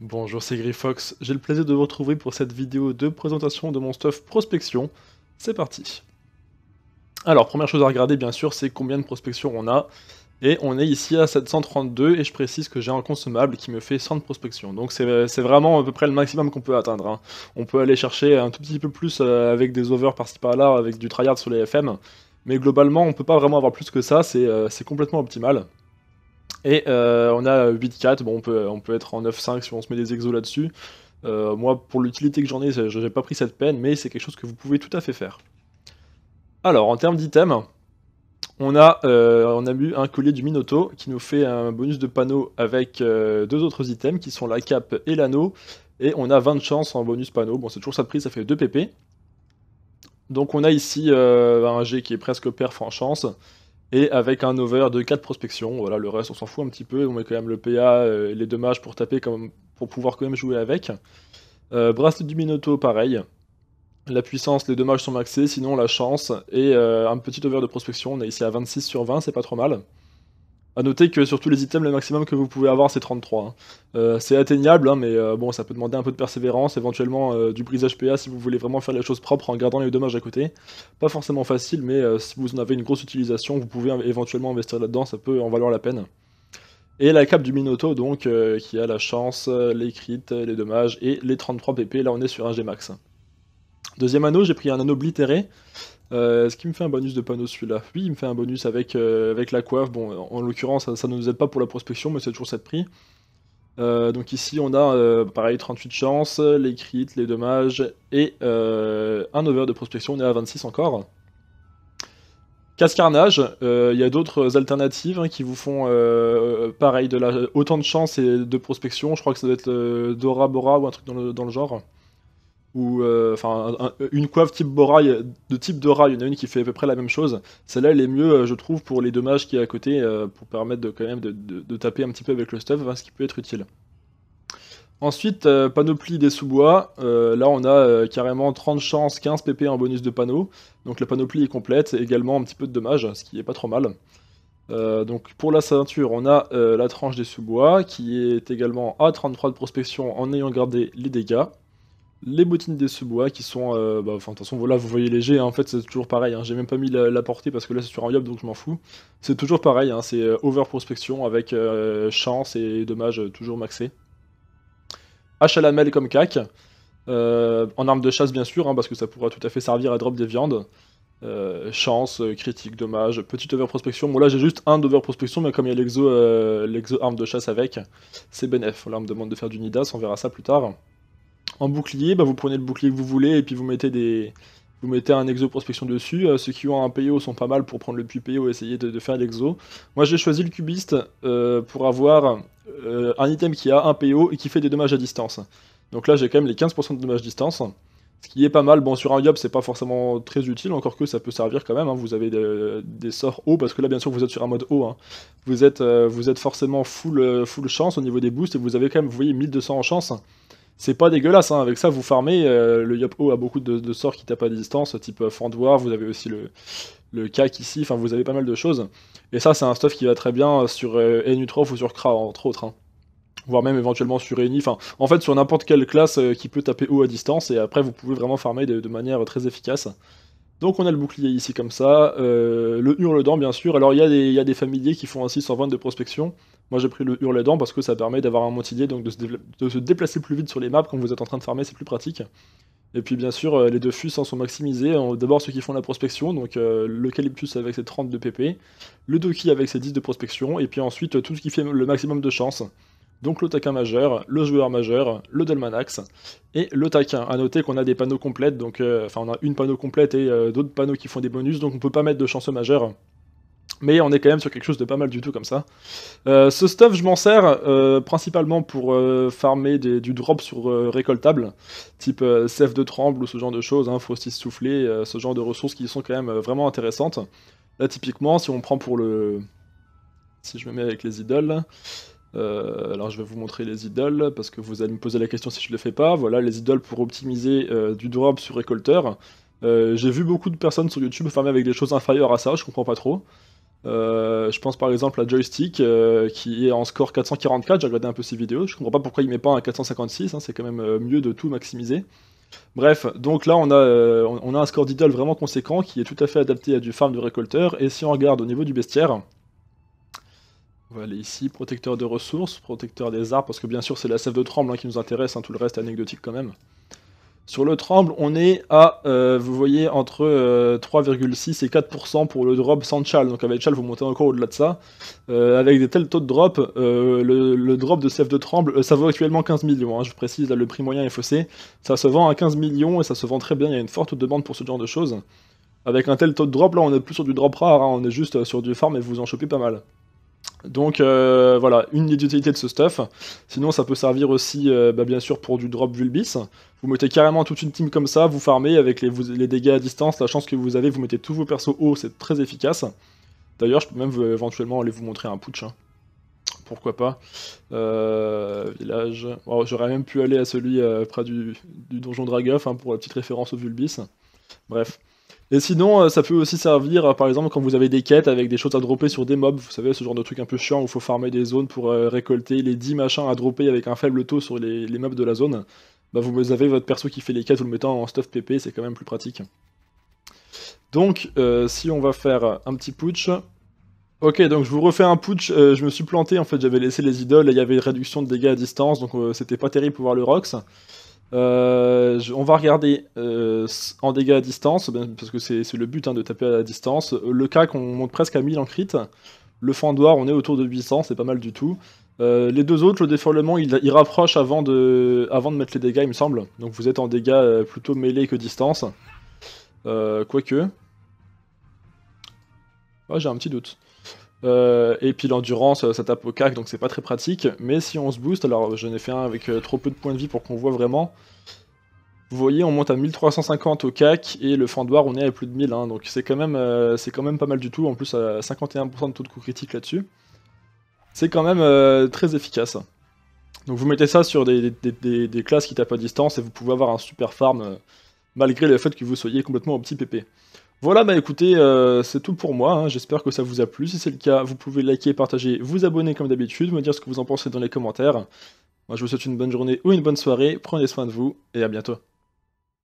Bonjour, c'est Grifox. J'ai le plaisir de vous retrouver pour cette vidéo de présentation de mon stuff prospection. C'est parti. Alors, première chose à regarder, bien sûr, c'est combien de prospection on a. Et on est ici à 732, et je précise que j'ai un consommable qui me fait 100 de prospection. Donc c'est vraiment à peu près le maximum qu'on peut atteindre. hein. On peut aller chercher un tout petit peu plus euh, avec des overs par-ci par-là, avec du tryhard sur les FM. Mais globalement, on peut pas vraiment avoir plus que ça, c'est euh, c'est complètement optimal. Et euh, on a 8-4, bon on peut, être en 9-5 si on se met des exos là-dessus. Euh, moi, pour l'utilité que j'en ai, je n'ai pas pris cette peine, mais c'est quelque chose que vous pouvez tout à fait faire. Alors, en termes d'items, on a, euh, eu un collier du Minoto qui nous fait un bonus de panneau avec deux autres items qui sont la cape et l'anneau. Et on a 20 de chance en bonus panneau. Bon, c'est toujours ça de prix, ça fait 2 pp. Donc on a ici un G qui est presque perf en chance. Et avec un over de 4 prospections. Voilà, le reste on s'en fout un petit peu. On met quand même le PA euh, et les dommages pour taper comme, pour pouvoir quand même jouer avec. Euh, du Minoto, pareil. La puissance, les dommages sont maxés, sinon la chance et euh, un petit over de prospection. On est ici à 26 sur 20, c'est pas trop mal. A noter que sur tous les items, le maximum que vous pouvez avoir, c'est 33. hein. Euh, c'est atteignable, hein, mais euh, bon, ça peut demander un peu de persévérance, éventuellement euh, du brisage PA si vous voulez vraiment faire les choses propres en gardant les dommages à côté. Pas forcément facile, mais si vous en avez une grosse utilisation, vous pouvez éventuellement investir là-dedans, ça peut en valoir la peine. Et la cape du Minoto, donc, qui a la chance, les crits, les dommages et les 33 PP. Là, on est sur un G-Max. Deuxième anneau, j'ai pris un anneau oblitéré. Euh, Est-ce qu'il me fait un bonus de panneau celui-là Oui, il me fait un bonus avec, euh, la coiffe. Bon, en, en l'occurrence, ça, ça ne nous aide pas pour la prospection, mais c'est toujours cette prix. Euh, donc ici, on a euh, pareil 38 chances, les crits, les dommages et euh, un over de prospection. On est à 26 encore. Casse carnage, euh, il y a d'autres alternatives hein, qui vous font euh, pareil, de la, autant de chance et de prospection. Je crois que ça doit être euh, Dora Bora ou un truc dans le genre ou euh, enfin un- un- une coiffe type Bora, il y a- de type Dora, il y en a une qui fait à peu près la même chose. Celle-là, elle est mieux, euh, je trouve, pour les dommages qui est à côté, euh, pour permettre de quand même de, de- de taper un petit peu avec le stuff, hein, ce qui peut être utile. Ensuite, panoplie des sous-bois. Là, on a carrément 30 chances, 15 pp en bonus de panneau. Donc la panoplie est complète, également un petit peu de dommages, ce qui est pas trop mal. Donc pour la ceinture, on a la tranche des sous-bois qui est également à 33 de prospection en ayant gardé les dégâts les bottines des sous-bois qui sont. euh, bah, de toute façon, voilà, vous voyez léger, hein, en fait, c'est toujours pareil. hein, J'ai même pas mis la, portée parce que là, c'est sur un yob, donc je m'en fous. C'est toujours pareil, hein, c'est euh, over prospection avec euh, chance et dommage euh, toujours maxé. Hache à comme cac. en arme de chasse, bien sûr, parce que ça pourra tout à fait servir à drop des viandes. Chance, critique, dommage, petite over prospection. Bon, là, j'ai juste un d'over prospection, mais comme il y a l'exo euh, arme de chasse avec, c'est bénef. Là, on me demande de faire du Nidas, on verra ça plus tard. En bouclier, bah, vous prenez le bouclier que vous voulez et puis vous mettez un exo prospection dessus. Euh, ceux qui ont un PO sont pas mal pour prendre le puits PO et essayer de, faire l'exo. Moi j'ai choisi le cubiste euh, pour avoir euh, un item qui a un PO et qui fait des dommages à distance. Donc là j'ai quand même les 15% de dommages à distance. Ce qui est pas mal, bon sur un yob c'est pas forcément très utile, encore que ça peut servir quand même, hein. vous avez de- des sorts hauts, parce que là bien sûr vous êtes sur un mode haut, hein. vous, êtes, forcément full, full chance au niveau des boosts, et vous avez quand même, vous voyez, 1200 en chance, c'est pas dégueulasse, hein. avec ça vous farmez, euh, le Yop O a beaucoup de, sorts qui tapent à distance, type euh, Fendoir, vous avez aussi le, le CAC ici, enfin vous avez pas mal de choses. Et ça c'est un stuff qui va très bien sur euh, Enutrof ou sur Kra entre autres. hein. Voire même éventuellement sur Eni, enfin en fait sur n'importe quelle classe qui peut taper haut à distance, et après vous pouvez vraiment farmer de, manière très efficace. Donc on a le bouclier ici comme ça, le hurle-dent bien sûr, alors il y, a des- il y a des familiers qui font un 620 de prospection, moi j'ai pris le hurle-dent parce que ça permet d'avoir un montilier, donc de se, déplacer plus vite sur les maps quand vous êtes en train de farmer, c'est plus pratique. Et puis bien sûr euh, les deux fus hein, sont maximisés, d'abord ceux qui font la prospection, donc euh, l'eucalyptus avec ses 30 de pp, le doki avec ses 10 de prospection, et puis ensuite tout ce qui fait le maximum de chance. Donc le taquin majeur, le joueur majeur, le Dolmanax et le taquin. A noter qu'on a des panneaux complètes, donc euh, enfin on a une panneau complète et d'autres panneaux qui font des bonus, donc on peut pas mettre de chanceux majeur. Mais on est quand même sur quelque chose de pas mal du tout comme ça. Euh, ce stuff, je m'en sers euh, principalement pour euh, farmer du drop sur récoltable, type sève de tremble ou ce genre de choses, hein, soufflé, ce genre de ressources qui sont quand même vraiment intéressantes. Là, typiquement, si on prend pour le. Si je me mets avec les idoles. alors je vais vous montrer les idoles parce que vous allez me poser la question si je le fais pas. Voilà les idoles pour optimiser du drop sur récolteur. J'ai vu beaucoup de personnes sur YouTube farmer avec des choses inférieures à ça, je comprends pas trop. Euh, je pense par exemple à Joystick qui est en score 444, j'ai regardé un peu ses vidéos, je comprends pas pourquoi il met pas un 456, hein, c'est quand même mieux de tout maximiser. Bref, donc là on a, on a un score d'idole vraiment conséquent qui est tout à fait adapté à du farm de récolteur, et si on regarde au niveau du bestiaire, on va aller ici, protecteur de ressources, protecteur des arbres, parce que bien sûr c'est la sève de tremble hein, qui nous intéresse, hein, tout le reste est anecdotique quand même. Sur le tremble, on est à, euh, vous voyez, entre 3,6 euh, et 4% pour le drop sans chal. Donc avec chal, vous montez encore au-delà de ça. Euh, avec des tels taux de drop, le, drop de sève de tremble, ça vaut actuellement 15 millions. Hein, je précise, là, le prix moyen est faussé. Ça se vend à 15 millions et ça se vend très bien. Il y a une forte demande pour ce genre de choses. Avec un tel taux de drop, là, on est plus sur du drop rare. Hein, on est juste sur du farm et vous en chopez pas mal. Donc euh, voilà, une des utilités de ce stuff. Sinon, ça peut servir aussi, euh, bah, bien sûr, pour du drop Vulbis. Vous mettez carrément toute une team comme ça, vous farmez avec les, dégâts à distance, la chance que vous avez, vous mettez tous vos persos hauts, c'est très efficace. D'ailleurs, je peux même éventuellement aller vous montrer un putsch. Hein. Pourquoi pas. Euh, village. J'aurais même pu aller à celui près du, donjon Dragoff hein, pour la petite référence au Vulbis. Bref. Et sinon, euh, ça peut aussi servir, euh, par exemple, quand vous avez des quêtes avec des choses à dropper sur des mobs, vous savez, ce genre de truc un peu chiant où il faut farmer des zones pour euh, récolter les 10 machins à dropper avec un faible taux sur les, mobs de la zone. Bah vous avez votre perso qui fait les quêtes, vous le mettez en stuff PP, c'est quand même plus pratique. Donc, si on va faire un petit putsch... Ok, donc je vous refais un putsch, je me suis planté, en fait j'avais laissé les idoles, et il y avait une réduction de dégâts à distance, donc c'était pas terrible pour voir le Rox. Euh, on va regarder euh, en dégâts à distance, parce que c'est le but hein, de taper à distance. Le CAC, on monte presque à 1000 en crit. Le fendoir, on est autour de 800, c'est pas mal du tout. Euh, les deux autres, le déferlement, il, rapproche avant de, mettre les dégâts, il me semble. Donc vous êtes en dégâts plutôt mêlés que distance. Quoique. Ah, j'ai un petit doute. Euh, et puis l'endurance, ça tape au cac, donc c'est pas très pratique. Mais si on se booste, alors je n'ai fait un avec euh, trop peu de points de vie pour qu'on voit vraiment. Vous voyez, on monte à 1350 au cac, et le fendoir, on est à plus de 1000, hein, donc c'est quand, même, euh, quand même pas mal du tout, en plus à 51% de taux de coup critique là-dessus. C'est quand même très efficace. Donc vous mettez ça sur des, des, classes qui tapent à distance, et vous pouvez avoir un super farm, malgré le fait que vous soyez complètement au petit PP. Voilà, bah écoutez, euh, c'est tout pour moi, hein. j'espère que ça vous a plu. Si c'est le cas, vous pouvez liker, partager, vous abonner comme d'habitude, me dire ce que vous en pensez dans les commentaires. Moi je vous souhaite une bonne journée ou une bonne soirée, prenez soin de vous, et à bientôt.